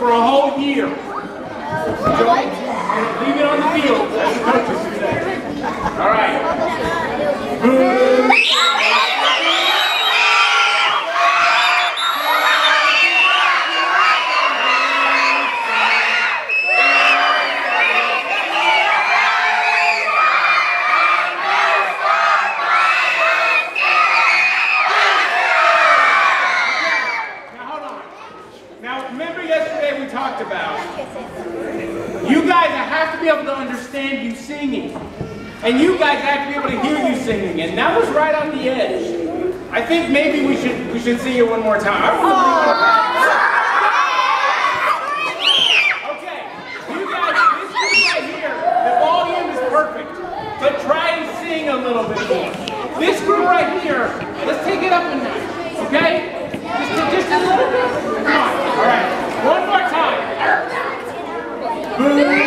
for a whole year. Leave it on the field, Now remember yesterday we talked about you guys have to be able to understand you singing. And you guys have to be able to hear you singing. And that was right on the edge. I think maybe we should we should see you one more time. Okay, you guys, this group right here, the volume is perfect. But try sing a little bit more. This group right here, let's take it up a notch. Okay? Just, just a little bit. Come on. All right. One more time. Boo.